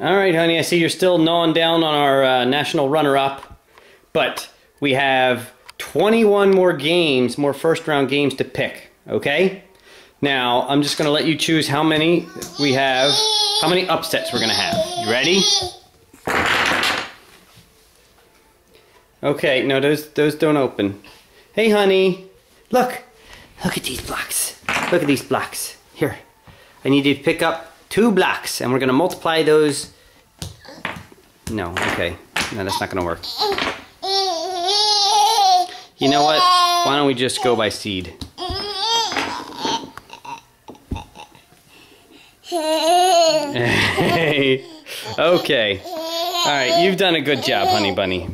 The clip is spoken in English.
All right, honey. I see you're still gnawing down on our uh, national runner-up, but we have 21 more games, more first-round games to pick. Okay. Now I'm just gonna let you choose how many we have, how many upsets we're gonna have. You ready? Okay. No, those those don't open. Hey, honey. Look. Look at these blocks. Look at these blocks. Here. I need you to pick up two blocks and we're gonna multiply those. No, okay. No, that's not gonna work. You know what? Why don't we just go by seed? Okay. Alright, you've done a good job, honey bunny.